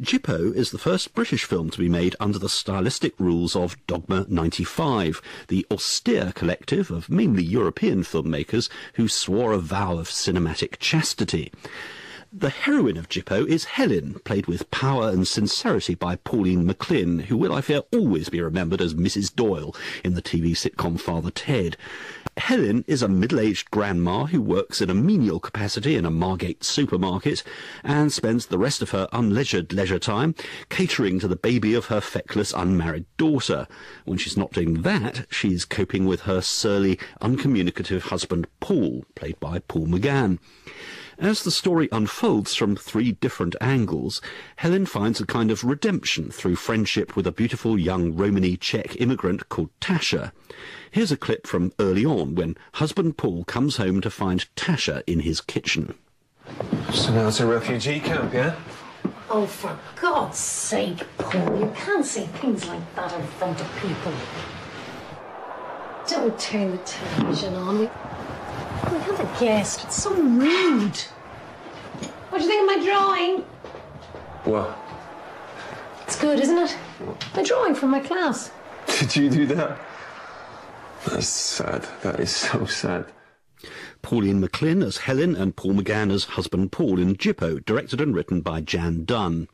Gypo is the first British film to be made under the stylistic rules of Dogme 95, the austere collective of mainly European filmmakers who swore a vow of cinematic chastity. The heroine of Gypo is Helen, played with power and sincerity by Pauline McLynn, who will, I fear, always be remembered as Mrs. Doyle in the TV sitcom Father Ted. Helen is a middle-aged grandma who works in a menial capacity in a Margate supermarket and spends the rest of her unleisured leisure time catering to the baby of her feckless unmarried daughter. When she's not doing that, she's coping with her surly, uncommunicative husband Paul, played by Paul McGann. As the story unfolds from three different angles, Helen finds a kind of redemption through friendship with a beautiful young Romany Czech immigrant called Tasha. Here's a clip from early on when husband Paul comes home to find Tasha in his kitchen. So now it's a refugee camp, yeah? Oh, for God's sake, Paul, you can't say things like that in front of people. Don't turn the television on. We, we have a guest. It's so rude. What do you think of my drawing? What? It's good, isn't it? My drawing from my class. Did you do that? That's sad. That is so sad. Pauline McLynn as Helen and Paul McGann as husband Paul in Gypo, directed and written by Jan Dunn.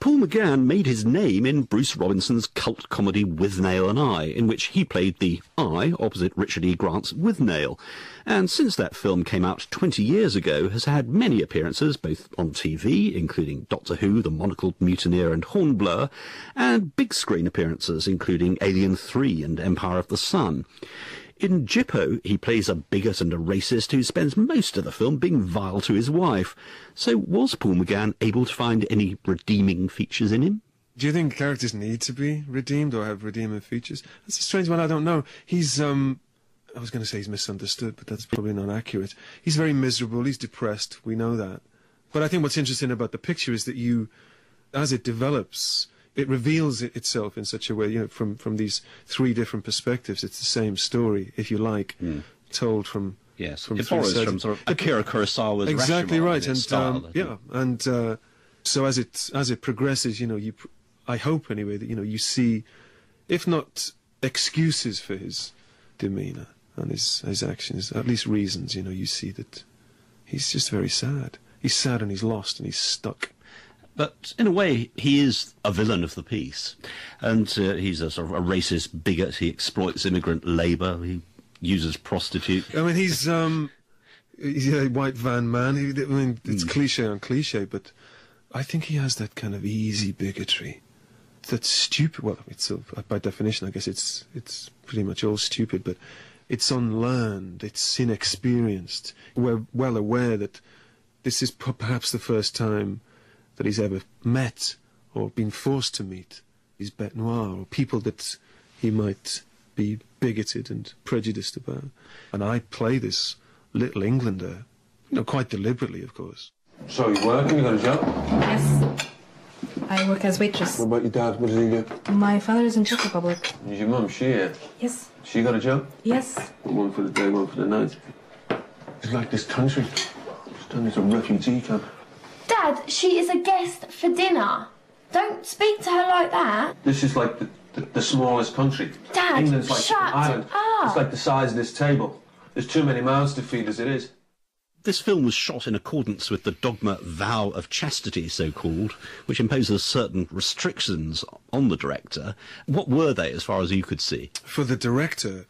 Paul McGann made his name in Bruce Robinson's cult comedy Withnail and I, in which he played the I opposite Richard E. Grant's Withnail, and since that film came out 20 years ago has had many appearances both on TV, including Doctor Who, The Monocled Mutineer and Hornblower, and big screen appearances including Alien 3 and Empire of the Sun. In Gypo, he plays a bigot and a racist who spends most of the film being vile to his wife. So was Paul McGann able to find any redeeming features in him? Do you think characters need to be redeemed or have redeeming features? That's a strange one. I don't know. He's, um, I was going to say he's misunderstood, but that's probably not accurate. He's very miserable. He's depressed. We know that. But I think what's interesting about the picture is that you, as it develops, it reveals it itself in such a way, you know, from, from these three different perspectives. It's the same story, if you like, Mm. told from Yes, from it borrows from sort of Akira Kurosawa's exactly right, and style, um, yeah, and uh, so as it as it progresses, you know, you I hope anyway that you know you see, if not excuses for his demeanour and his his actions, at least reasons. You know, you see that he's just very sad. He's sad and he's lost and he's stuck. But in a way, he is a villain of the piece, and uh, he's a sort of a racist bigot. He exploits immigrant labour. He uses prostitutes. I mean, he's um, he's a white van man. He, I mean, it's cliche on cliche, but I think he has that kind of easy bigotry. That stupid. Well, it's of, by definition, I guess it's it's pretty much all stupid, but it's unlearned. It's inexperienced. We're well aware that this is perhaps the first time that he's ever met or been forced to meet these bête noire or people that he might be bigoted and prejudiced about. And I play this little Englander, you know, quite deliberately, of course. So you working? You got a job? Yes. I work as waitress. What about your dad? What does he do? My father is in Czech Republic. Is your mum? She here? Yes. She got a job? Yes. One for the day, one for the night. It's like this country. It's turned into a refugee camp. Dad, she is a guest for dinner. Don't speak to her like that. This is like the, the, the smallest country. Dad, England's like shut an island. up. It's like the size of this table. There's too many mouths to feed as it is. This film was shot in accordance with the Dogme vow of chastity, so called, which imposes certain restrictions on the director. What were they, as far as you could see? For the director,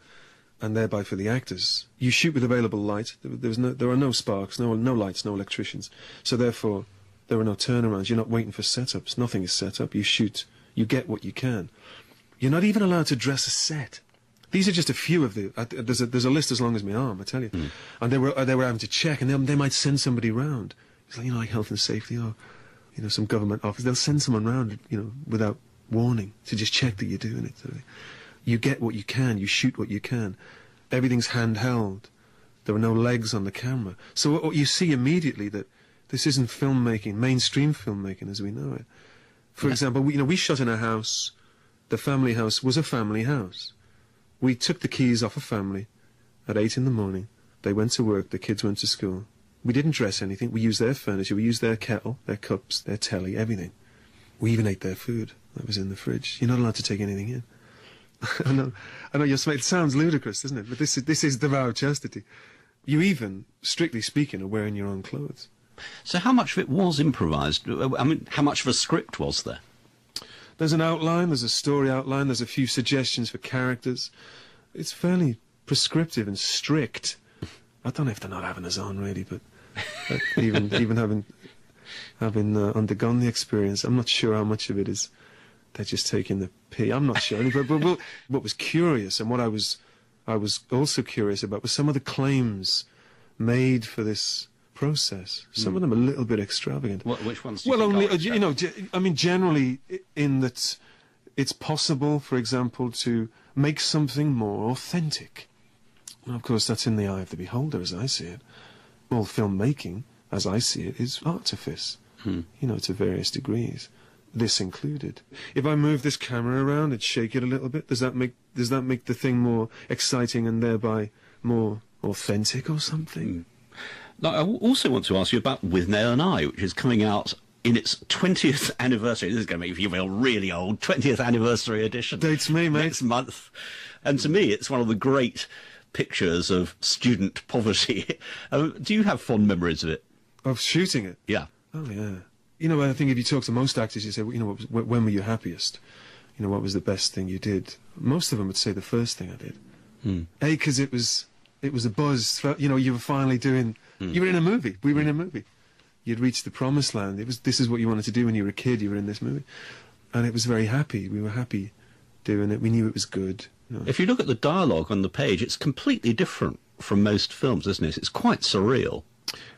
and thereby for the actors, you shoot with available light. There, no, there are no sparks, no, no lights, no electricians. So therefore, there are no turnarounds. You're not waiting for setups. Nothing is set up. You shoot. You get what you can. You're not even allowed to dress a set. These are just a few of the. Uh, there's a there's a list as long as my arm, I tell you. And they were uh, they were having to check, and they, they might send somebody round. It's like you know, like health and safety, or you know, some government office. They'll send someone round, you know, without warning to just check that you're doing it. So you get what you can. You shoot what you can. Everything's handheld. There are no legs on the camera. So what, what you see immediately that this isn't filmmaking, mainstream filmmaking as we know it. For example, we, you know, we shot in a house. The family house was a family house. We took the keys off a family at eight in the morning. They went to work. The kids went to school. We didn't dress anything. We used their furniture. We used their kettle, their cups, their telly, everything. We even ate their food that was in the fridge. You're not allowed to take anything in. I know, I know. You're, it sounds ludicrous, doesn't it? But this is this is the vow of chastity. You even, strictly speaking, are wearing your own clothes. So how much of it was improvised? I mean, how much of a script was there? There's an outline, there's a story outline, there's a few suggestions for characters. It's fairly prescriptive and strict. I don't know if they're not having us on really, but even even having having uh, undergone the experience, I'm not sure how much of it is they're just taking the pee. I'm not sure. but, but what, was curious and what I was I was also curious about was some of the claims made for this process. Some of hmm. them a little bit extravagant. What, which ones? Do you Well, only you know. I mean, generally, in that it's possible, for example, to make something more authentic. And of course, that's in the eye of the beholder, as I see it. All filmmaking, as I see it, is artifice. Hmm. You know, to various degrees. This included. If I move this camera around and shake it a little bit, does that make does that make the thing more exciting and thereby more authentic or something? Now, I w- also want to ask you about Withnail and I, which is coming out in its 20th anniversary. This is going to make you feel really old. 20th anniversary edition. Dates me, mate. Next month. And to me, it's one of the great pictures of student poverty. um, do you have fond memories of it? Of shooting it. Yeah. Oh yeah. You know, I think if you talk to most actors, you say, well, you know, what was, when were you happiest? You know, what was the best thing you did? Most of them would say the first thing I did. Hmm. A, because it was it was a buzz. You know, you were finally doing. Hmm. You were in a movie. We were in a hmm. movie. You'd reached the promised land. It was this is what you wanted to do when you were a kid. You were in this movie, and it was very happy. We were happy doing it. We knew it was good. You know. If you look at the dialogue on the page, it's completely different from most films, isn't it? It's quite surreal.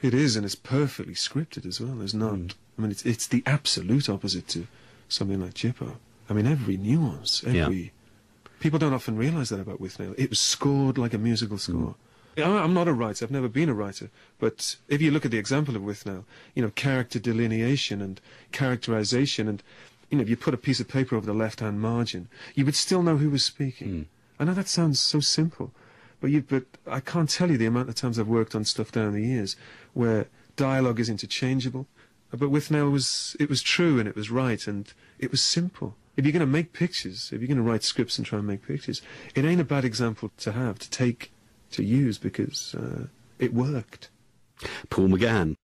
It is, and it's perfectly scripted as well. There's not. Mm. I mean, it's it's the absolute opposite to something like Gypo. I mean, every nuance, Yeah. every. People don't often realise that about Withnail. It was scored like a musical mm. score. I- I'm not a writer. I've never been a writer. But if you look at the example of Withnail, you know, character delineation and characterization, and you know, if you put a piece of paper over the left-hand margin, you would still know who was speaking. Mm. I know that sounds so simple, but you, but I can't tell you the amount of times I've worked on stuff down the years where dialogue is interchangeable. But Withnail was it was true and it was right and it was simple. If you're going to make pictures, if you're going to write scripts and try and make pictures, it ain't a bad example to have to take to use because uh, it worked. Paul McGann.